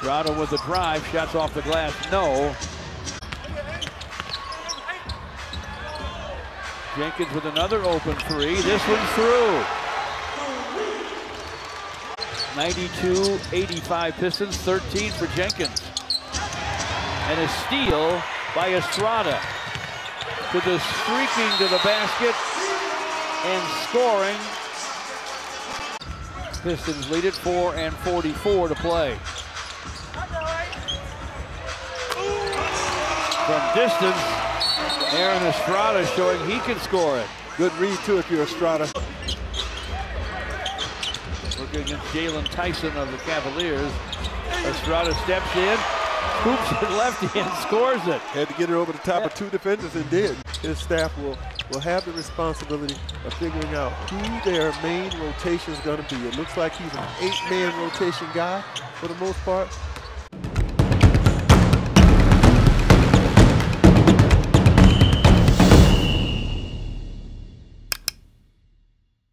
Estrada with the drive, shots off the glass, no. Jenkins with another open three. This one's through. 92-85 Pistons, 13 for Jenkins. And a steal by Estrada. To the streaking to the basket and scoring. Pistons lead it 4 and 44 to play. From distance, Aaron Estrada showing he can score it. Good read, too, if you're Estrada. Working against Jaylon Tyson of the Cavaliers. Estrada steps in, hoops it left hand, scores it. Had to get it over the top of two defenders and did. His staff will, will have the responsibility of figuring out who their main rotation is going to be. It looks like he's an eight-man rotation guy for the most part,